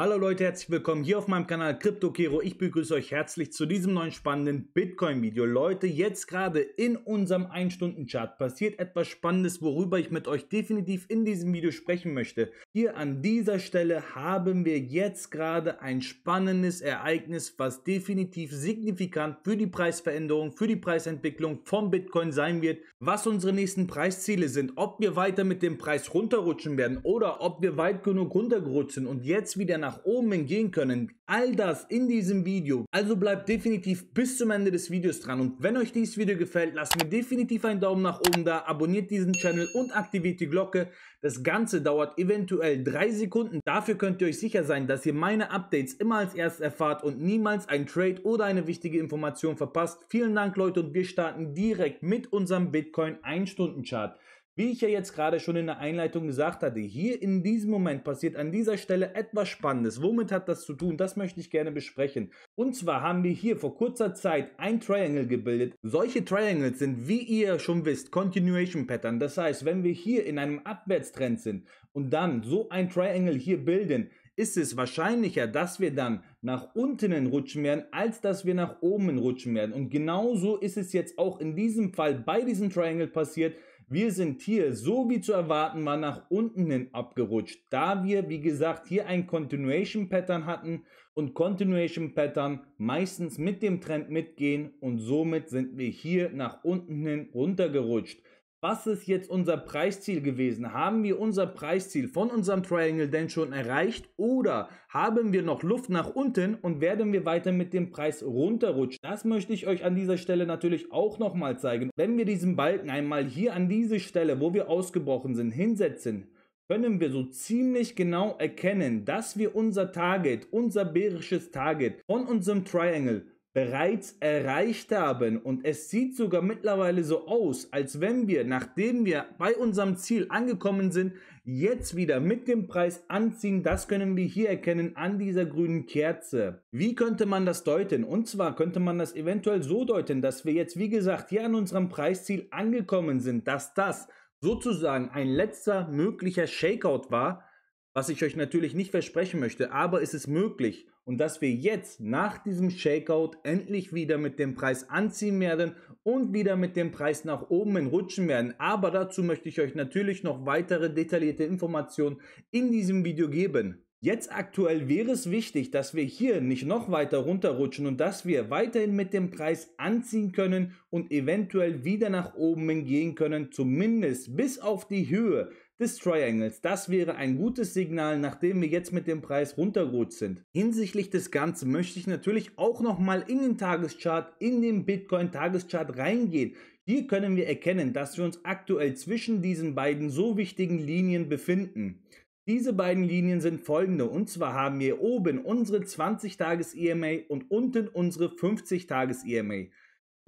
Hallo Leute, herzlich willkommen hier auf meinem Kanal CryptoKero. Ich begrüße euch herzlich zu diesem neuen spannenden Bitcoin-Video. Leute, jetzt gerade in unserem 1-Stunden-Chart passiert etwas Spannendes, worüber ich mit euch definitiv in diesem Video sprechen möchte. Hier an dieser Stelle haben wir jetzt gerade ein spannendes Ereignis, was definitiv signifikant für die Preisveränderung, für die Preisentwicklung vom Bitcoin sein wird, was unsere nächsten Preisziele sind, ob wir weiter mit dem Preis runterrutschen werden oder ob wir weit genug runtergerutscht sind und jetzt wieder nach nach oben gehen können. All das in diesem Video. Also bleibt definitiv bis zum Ende des Videos dran. Und wenn euch dieses Video gefällt, lasst mir definitiv einen Daumen nach oben da, abonniert diesen Channel und aktiviert die Glocke. Das Ganze dauert eventuell drei Sekunden. Dafür könnt ihr euch sicher sein, dass ihr meine Updates immer als erstes erfahrt und niemals ein Trade oder eine wichtige Information verpasst. Vielen Dank Leute und wir starten direkt mit unserem Bitcoin 1-Stunden-Chart. Wie ich ja jetzt gerade schon in der Einleitung gesagt hatte, hier in diesem Moment passiert an dieser Stelle etwas Spannendes. Womit hat das zu tun? Das möchte ich gerne besprechen. Und zwar haben wir hier vor kurzer Zeit ein Triangle gebildet. Solche Triangles sind, wie ihr schon wisst, Continuation Pattern. Das heißt, wenn wir hier in einem Abwärtstrend sind und dann so ein Triangle hier bilden, ist es wahrscheinlicher, dass wir dann nach unten rutschen werden, als dass wir nach oben rutschen werden. Und genauso ist es jetzt auch in diesem Fall bei diesem Triangle passiert. Wir sind hier, so wie zu erwarten war, nach unten hin abgerutscht, da wir, wie gesagt, hier ein Continuation Pattern hatten und Continuation Pattern meistens mit dem Trend mitgehen und somit sind wir hier nach unten hin runtergerutscht. Was ist jetzt unser Preisziel gewesen? Haben wir unser Preisziel von unserem Triangle denn schon erreicht oder haben wir noch Luft nach unten und werden wir weiter mit dem Preis runterrutschen? Das möchte ich euch an dieser Stelle natürlich auch nochmal zeigen. Wenn wir diesen Balken einmal hier an diese Stelle, wo wir ausgebrochen sind, hinsetzen, können wir so ziemlich genau erkennen, dass wir unser Target, unser bärisches Target von unserem Triangle bereits erreicht haben. Und es sieht sogar mittlerweile so aus, als wenn wir, nachdem wir bei unserem Ziel angekommen sind, jetzt wieder mit dem Preis anziehen. Das können wir hier erkennen an dieser grünen Kerze. Wie könnte man das deuten? Und zwar könnte man das eventuell so deuten, dass wir jetzt, wie gesagt, hier an unserem Preisziel angekommen sind, dass das sozusagen ein letzter möglicher Shakeout war, was ich euch natürlich nicht versprechen möchte, aber es ist möglich und dass wir jetzt nach diesem Shakeout endlich wieder mit dem Preis anziehen werden und wieder mit dem Preis nach oben rutschen werden. Aber dazu möchte ich euch natürlich noch weitere detaillierte Informationen in diesem Video geben. Jetzt aktuell wäre es wichtig, dass wir hier nicht noch weiter runterrutschen und dass wir weiterhin mit dem Preis anziehen können und eventuell wieder nach oben gehen können, zumindest bis auf die Höhe des Triangles. Das wäre ein gutes Signal, nachdem wir jetzt mit dem Preis runtergerutscht sind. Hinsichtlich des Ganzen möchte ich natürlich auch nochmal in den Tageschart, in den Bitcoin-Tageschart reingehen. Hier können wir erkennen, dass wir uns aktuell zwischen diesen beiden so wichtigen Linien befinden. Diese beiden Linien sind folgende und zwar haben wir oben unsere 20-Tages-EMA und unten unsere 50-Tages-EMA.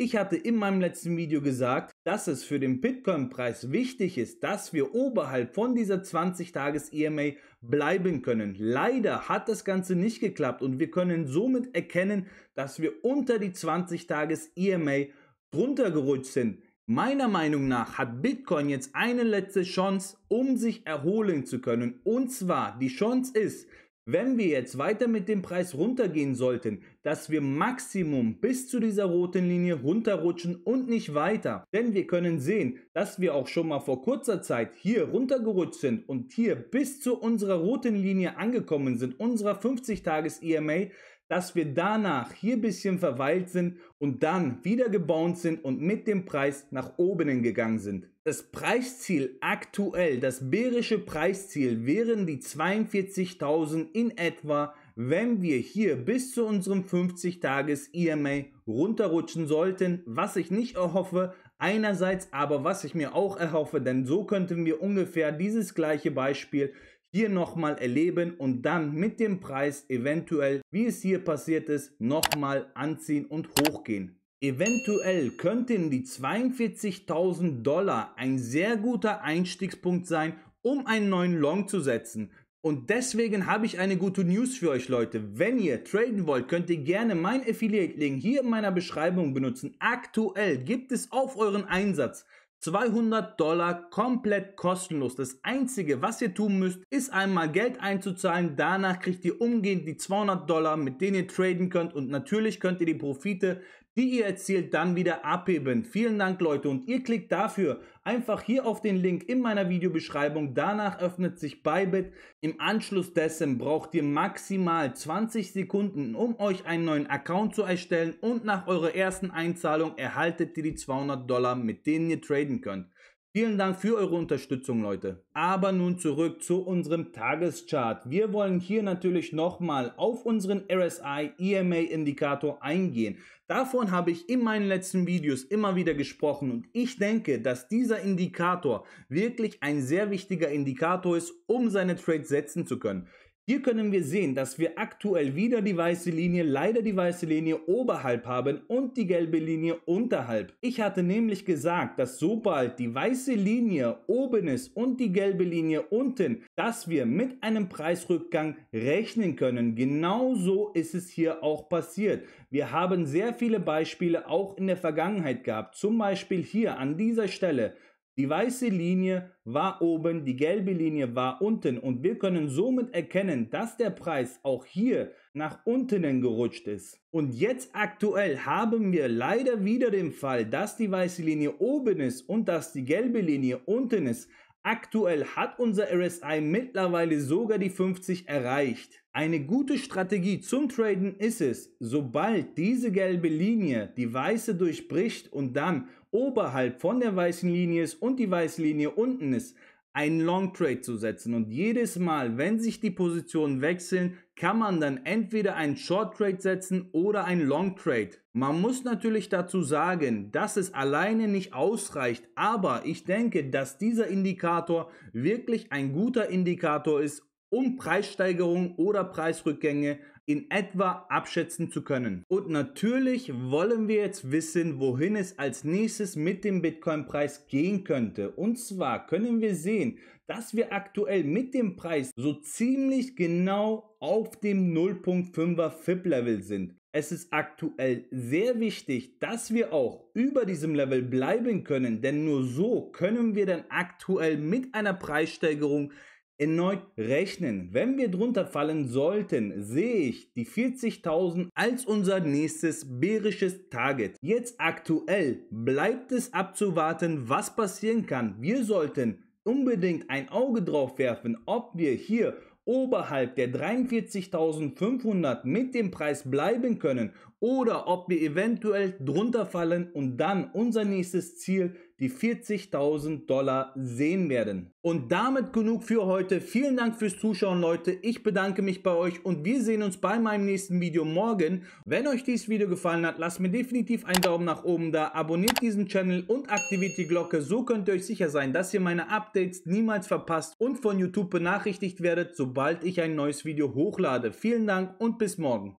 Ich hatte in meinem letzten Video gesagt, dass es für den Bitcoin-Preis wichtig ist, dass wir oberhalb von dieser 20-Tages-EMA bleiben können. Leider hat das Ganze nicht geklappt und wir können somit erkennen, dass wir unter die 20-Tages-EMA drunter gerutscht sind. Meiner Meinung nach hat Bitcoin jetzt eine letzte Chance, um sich erholen zu können. Und zwar, die Chance ist, wenn wir jetzt weiter mit dem Preis runtergehen sollten, dass wir Maximum bis zu dieser roten Linie runterrutschen und nicht weiter. Denn wir können sehen, dass wir auch schon mal vor kurzer Zeit hier runtergerutscht sind und hier bis zu unserer roten Linie angekommen sind, unserer 50-Tages-EMA, dass wir danach hier ein bisschen verweilt sind und dann wieder gebaut sind und mit dem Preis nach oben gegangen sind. Das Preisziel aktuell, das bärische Preisziel wären die 42.000 in etwa, wenn wir hier bis zu unserem 50 Tages EMA runterrutschen sollten, was ich nicht erhoffe, einerseits aber was ich mir auch erhoffe, denn so könnten wir ungefähr dieses gleiche Beispiel hier nochmal erleben und dann mit dem Preis eventuell, wie es hier passiert ist, nochmal anziehen und hochgehen. Eventuell könnten die 42.000 Dollar ein sehr guter Einstiegspunkt sein, um einen neuen Long zu setzen. Und deswegen habe ich eine gute News für euch Leute. Wenn ihr traden wollt, könnt ihr gerne mein Affiliate-Link hier in meiner Beschreibung benutzen. Aktuell gibt es auf euren Einsatz 200 Dollar komplett kostenlos. Das einzige, was ihr tun müsst, ist einmal Geld einzuzahlen. Danach kriegt ihr umgehend die 200 Dollar, mit denen ihr traden könnt. Und natürlich könnt ihr die Profite, die ihr erzielt, dann wieder abheben. Vielen Dank, Leute. Und ihr klickt dafür einfach hier auf den Link in meiner Videobeschreibung. Danach öffnet sich Bybit. Im Anschluss dessen braucht ihr maximal 20 Sekunden, um euch einen neuen Account zu erstellen. Und nach eurer ersten Einzahlung erhaltet ihr die 200 Dollar, mit denen ihr traden könnt. Vielen Dank für eure Unterstützung, Leute. Aber nun zurück zu unserem Tageschart. Wir wollen hier natürlich nochmal auf unseren RSI EMA Indikator eingehen. Davon habe ich in meinen letzten Videos immer wieder gesprochen und ich denke, dass dieser Indikator wirklich ein sehr wichtiger Indikator ist, um seine Trades setzen zu können. Hier können wir sehen, dass wir aktuell wieder die weiße Linie, leider die weiße Linie oberhalb haben und die gelbe Linie unterhalb. Ich hatte nämlich gesagt, dass sobald die weiße Linie oben ist und die gelbe Linie unten, dass wir mit einem Preisrückgang rechnen können. Genauso ist es hier auch passiert. Wir haben sehr viele Beispiele auch in der Vergangenheit gehabt. Zum Beispiel hier an dieser Stelle die weiße Linie war oben, die gelbe Linie war unten und wir können somit erkennen, dass der Preis auch hier nach unten gerutscht ist. Und jetzt aktuell haben wir leider wieder den Fall, dass die weiße Linie oben ist und dass die gelbe Linie unten ist. Aktuell hat unser RSI mittlerweile sogar die 50 erreicht. Eine gute Strategie zum Traden ist es, sobald diese gelbe Linie die weiße durchbricht und dann oberhalb von der weißen Linie ist und die weiße Linie unten ist, einen Long Trade zu setzen. Und jedes Mal, wenn sich die Positionen wechseln, kann man dann entweder einen Short Trade setzen oder einen Long Trade. Man muss natürlich dazu sagen, dass es alleine nicht ausreicht, aber ich denke, dass dieser Indikator wirklich ein guter Indikator ist, um Preissteigerungen oder Preisrückgänge in etwa abschätzen zu können. Und natürlich wollen wir jetzt wissen, wohin es als nächstes mit dem Bitcoin-Preis gehen könnte. Und zwar können wir sehen, dass wir aktuell mit dem Preis so ziemlich genau auf dem 0.5er FIP-Level sind. Es ist aktuell sehr wichtig, dass wir auch über diesem Level bleiben können, denn nur so können wir dann aktuell mit einer Preissteigerung erneut rechnen. Wenn wir drunter fallen sollten, sehe ich die 40.000 als unser nächstes bärisches Target. Jetzt aktuell bleibt es abzuwarten, was passieren kann. Wir sollten unbedingt ein Auge drauf werfen, ob wir hier oberhalb der 43.500 mit dem Preis bleiben können oder ob wir eventuell drunter fallen und dann unser nächstes Ziel die 40.000 Dollar sehen werden. Und damit genug für heute. Vielen Dank fürs Zuschauen, Leute. Ich bedanke mich bei euch und wir sehen uns bei meinem nächsten Video morgen. Wenn euch dieses Video gefallen hat, lasst mir definitiv einen Daumen nach oben da, abonniert diesen Channel und aktiviert die Glocke. So könnt ihr euch sicher sein, dass ihr meine Updates niemals verpasst und von YouTube benachrichtigt werdet, sobald ich ein neues Video hochlade. Vielen Dank und bis morgen.